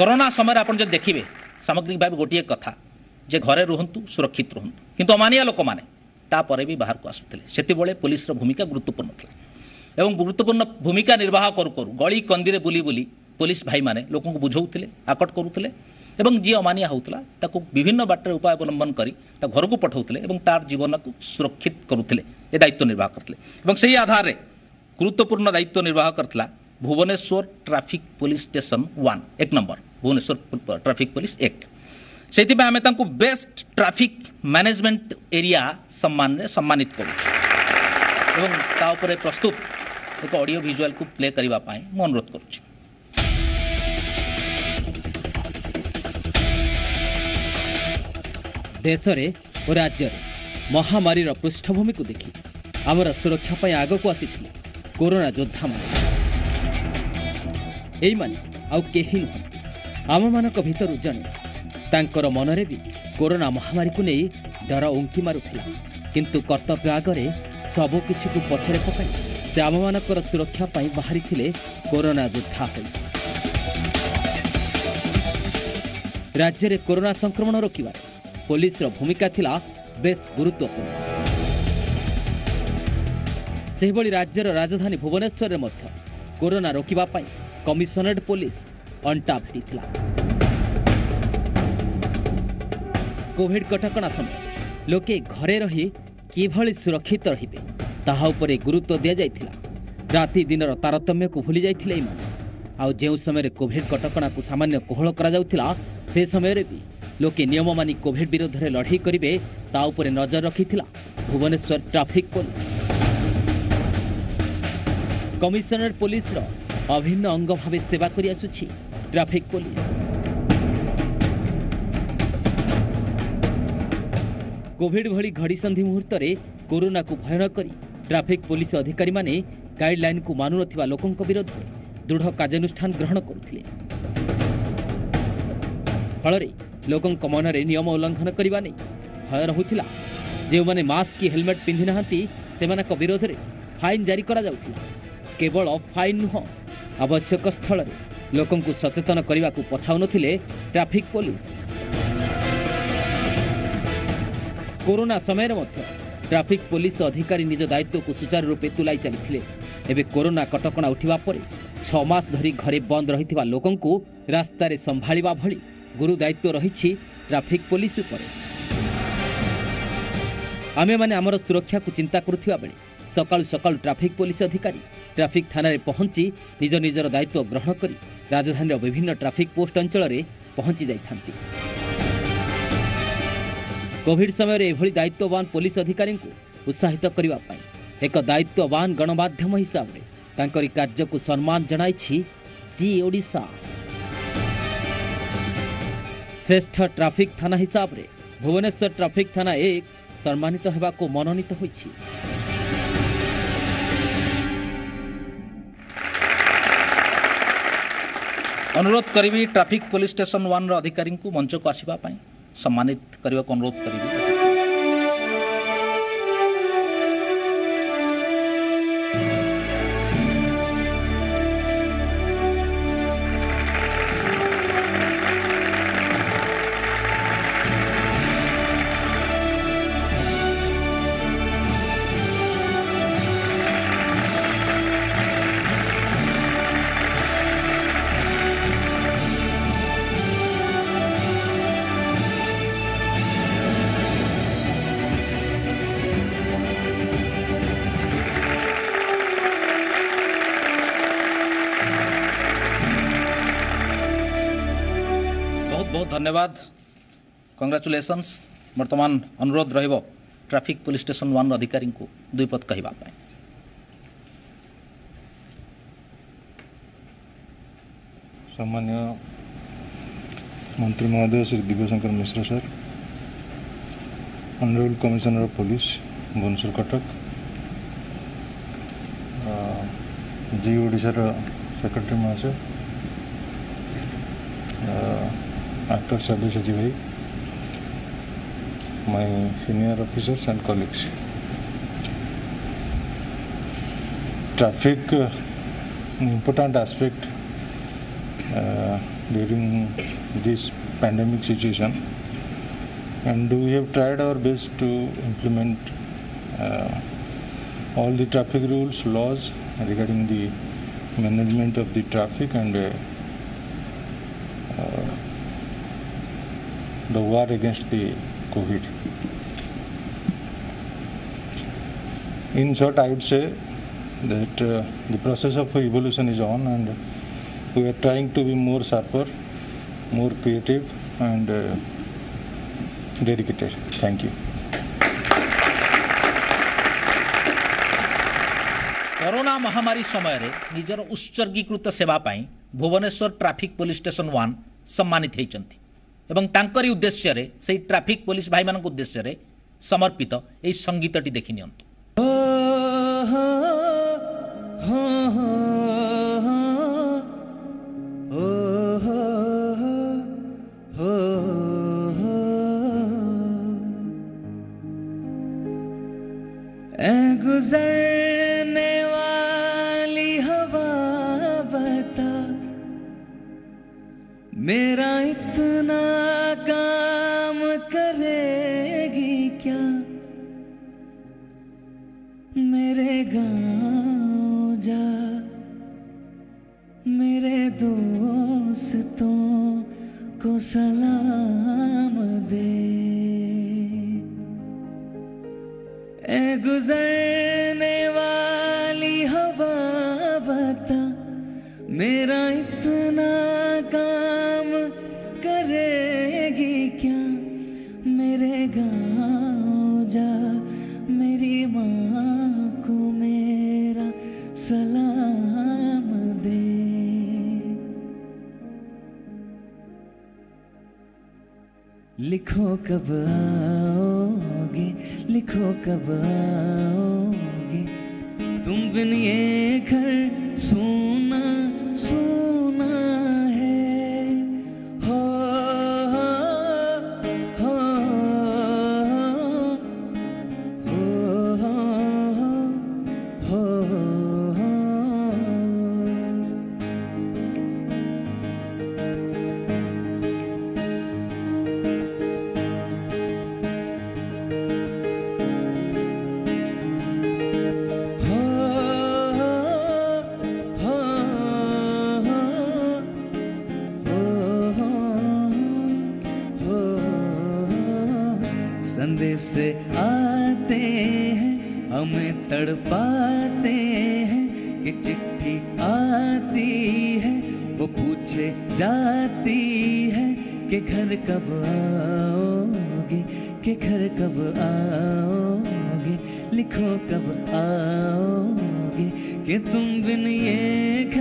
Corona সময় আপনার যদি দেখবে সামগ্রিক ভাবে গোটিয়ে কথা যে ঘরে রুহতু সুরক্ষিত রুহতু কিন্তু অমানিয়া লোক মানে তাপরে বি বাহার আসুলে সেতবে পুলিশের ভূমিকা গুরুত্বপূর্ণ লা এবং গুরুত্বপূর্ণ ভূমিকা নির্বাহ করু করু গলি কন্দিরে বুলি বুলি পুলিশ ভাই মানে লোক বুঝাউলে আকট করুলে এবং যে অমানিয়া হোলা তাকে বিভিন্ন বাটরে উপায় অবলম্বন করে তা ঘরক পঠাউলে এবং তার জীবনকে সুরক্ষিত করুলে এ দায়িত্ব নির্বাহ করলে এবং সেই আধারে গুরুত্বপূর্ণ দায়িত্ব নির্বাহ করলা Bhubaneswar traffic police station one এক নম্বর भुवनेश्वर ट्राफिक पुलिस एक से आम बेस्ट ट्राफिक मैनेजमेंट एरिया सम्मान में सम्मानित कर प्रस्तुत एक ऑडियो भिजुआल को प्ले करने अनुरोध कर देशे राज्य महामारी पृष्ठभूमि को देख आमर सुरक्षापी आग को आसी कोरोना योद्धा मैंने आई नुह ଆମମାନଙ୍କ ଭିତରୁ ଜଣେ ତାଙ୍କର ମନରେ ବି କରୋନା ମହାମାରୀକୁ ନେଇ ଡର ଉଙ୍କି ମାରୁଥିଲା କିନ୍ତୁ କର୍ତ୍ତବ୍ୟ ଆଗରେ ସବୁକିଛିକୁ ପଛରେ ପକାଇ ସେ ଆମମାନଙ୍କର ସୁରକ୍ଷା ପାଇଁ ବାହାରିଥିଲେ କରୋନା ଯୋଦ୍ଧା ହୋଇ ରାଜ୍ୟରେ କରୋନା ସଂକ୍ରମଣ ରୋକିବାରେ ପୋଲିସର ଭୂମିକା ଥିଲା ବେଶ୍ ଗୁରୁତ୍ୱପୂର୍ଣ୍ଣ ସେହିଭଳି ରାଜ୍ୟର ରାଜଧାନୀ ଭୁବନେଶ୍ୱରରେ ମଧ୍ୟ କରୋନା ରୋକିବା ପାଇଁ କମିଶନରେଟ୍ ପୋଲିସ on top ଦେଇଥିଲା କୋଭିଡ କଟକଣା ସମୟରେ ଲୋକେ ଘରେ ରହି କିଭଳି ସୁରକ୍ଷିତ ରହିବେ ତାହା ଉପରେ ଗୁରୁତ୍ୱ ଦିଆଯାଇଥିଲା ରାତି ଦିନର ତାରତମ୍ୟକୁ ଭୁଲି ଯାଇଥିଲେ ଏଇମାନେ ଆଉ ଯେଉଁ ସମୟରେ କୋଭିଡ କଟକଣାକୁ ସାମାନ୍ୟ କୋହଳ କରାଯାଉଥିଲା ସେ ସମୟରେ ବି ଲୋକେ ନିୟମ ମାନି କୋଭିଡ ବିରୋଧରେ ଲଢ଼େଇ କରିବେ ତା ଉପରେ ନଜର ରଖିଥିଲା ଭୁବନେଶ୍ୱର ଟ୍ରାଫିକ୍ ପୋଲିସ କମିଶନରେଟ୍ ପୋଲିସର ଅଭିନ୍ନ ଅଙ୍ଗ ଭାବେ ସେବା କରି ଆସୁଛି ट्रैफिक को लिया କୋଭିଡ୍ ଭଳି ଘଡ଼ିସନ୍ଧି ମୁହୂର୍ତ୍ତରେ କରୋନାକୁ ଭୟ ନ କରି ଟ୍ରାଫିକ୍ ପୋଲିସ ଅଧିକାରୀମାନେ ଗାଇଡ୍ଲାଇନ୍କୁ ମାନୁନଥିବା ଲୋକଙ୍କ ବିରୋଧରେ ଦୃଢ଼ କାର୍ଯ୍ୟାନୁଷ୍ଠାନ ଗ୍ରହଣ କରୁଥିଲେ ଫଳରେ ଲୋକଙ୍କ ମନରେ ନିୟମ ଉଲ୍ଲଙ୍ଘନ କରିବା ନେଇ ଭୟ ରହୁଥିଲା ଯେଉଁମାନେ ମାସ୍କ କି ହେଲମେଟ୍ ପିନ୍ଧି ନାହାନ୍ତି ସେମାନଙ୍କ ବିରୋଧରେ ଫାଇନ୍ ଜାରି କରାଯାଉଥିଲା କେବଳ ଫାଇନ୍ ନୁହଁ ଆବଶ୍ୟକ ସ୍ଥଳରେ ଲୋକଙ୍କୁ ସଚେତନ କରିବାକୁ ପଛାଉନଥିଲେ ଟ୍ରାଫିକ୍ ପୋଲିସ କରୋନା ସମୟରେ ମଧ୍ୟ ଟ୍ରାଫିକ୍ ପୋଲିସ ଅଧିକାରୀ ନିଜ ଦାୟିତ୍ୱକୁ ସୁଚାରୁରୂପେ ତୁଲାଇ ଚାଲିଥିଲେ ଏବେ କରୋନା କଟକଣା ଉଠିବା ପରେ ଛଅ ମାସ ଧରି ଘରେ ବନ୍ଦ ରହିଥିବା ଲୋକଙ୍କୁ ରାସ୍ତାରେ ସମ୍ଭାଳିବା ଭଳି ଗୁରୁ ଦାୟିତ୍ୱ ରହିଛି ଟ୍ରାଫିକ୍ ପୋଲିସ ଉପରେ ଆମେମାନେ ଆମର ସୁରକ୍ଷାକୁ ଚିନ୍ତା କରୁଥିବା ବେଳେ ସକାଳୁ ସକାଳୁ ଟ୍ରାଫିକ୍ ପୋଲିସ ଅଧିକାରୀ ଟ୍ରାଫିକ୍ ଥାନାରେ ପହଞ୍ଚି ନିଜ ନିଜର ଦାୟିତ୍ୱ ଗ୍ରହଣ କରି ରାଜଧାନୀର ବିଭିନ୍ନ ଟ୍ରାଫିକ୍ ପୋଷ୍ଟ ଅଞ୍ଚଳରେ ପହଞ୍ଚି ଯାଇଥାନ୍ତି କୋଭିଡ୍ ସମୟରେ ଏଭଳି ଦାୟିତ୍ୱବାନ ପୋଲିସ ଅଧିକାରୀଙ୍କୁ ଉତ୍ସାହିତ କରିବା ପାଇଁ ଏକ ଦାୟିତ୍ୱବାନ ଗଣମାଧ୍ୟମ ହିସାବରେ ତାଙ୍କରି କାର୍ଯ୍ୟକୁ ସମ୍ମାନ ଜଣାଇଛି ଜି ଓଡ଼ିଶା ଶ୍ରେଷ୍ଠ ଟ୍ରାଫିକ୍ ଥାନା ହିସାବରେ ଭୁବନେଶ୍ୱର ଟ୍ରାଫିକ୍ ଥାନା ଏକ ସମ୍ମାନିତ ହେବାକୁ ମନୋନୀତ ହୋଇଛି ଅନୁରୋଧ କରିବି ଟ୍ରାଫିକ୍ ପୋଲିସ୍ ଷ୍ଟେସନ୍ ୱାନ୍ର ଅଧିକାରୀଙ୍କୁ ମଞ୍ଚକୁ ଆସିବା ପାଇଁ ସମ୍ମାନିତ କରିବାକୁ ଅନୁରୋଧ କରିବି बहुत धन्यवाद कंग्राचुलेसन्स बर्तमान अनुरोध ट्रैफिक पुलिस स्टेशन वन अधिकारी को दुईपद कहवापी सामान्य मंत्री महोदय Shri Divyashankar Mishra sir honourable commissioner of police Bhubaneswar Cuttack ji Odar secretary महाशय actor Sabir Sajivai, my senior officers and colleagues. Traffic, uh, important aspect uh, during this pandemic situation and we have tried our best to implement uh, all the traffic rules, laws regarding the management of the traffic and uh, uh, the war against the COVID. In short, I would say that uh, the process of evolution is on and we are trying to be more sharper, more creative and uh, dedicated. Thank you. Corona महामारी समय रे निजर उत्सर्गीकृत सेवा ପାଇଁ Bhubaneswar traffic police station one सम्मानित ହୋଇଛନ୍ତି ଏବଂ ତାଙ୍କରି ଉଦ୍ଦେଶ୍ୟରେ ସେଇ ଟ୍ରାଫିକ୍ ପୋଲିସ ଭାଇମାନଙ୍କ ଉଦ୍ଦେଶ୍ୟରେ ସମର୍ପିତ ଏହି ସଙ୍ଗୀତଟି ଦେଖି ନିଅନ୍ତୁ गुजरने वाली हवा बता मेरा We're gone. लिखो कब आओगे लिखो कब आओगे तुम बिन ये से आते हैं हमें तड़पाते हैं कि चिट्ठी आती है वो पूछे जाती है कि घर कब आओगे कि घर कब आओगे लिखो कब आओगे कि तुम बिन ये